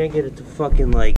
can't get it to fucking like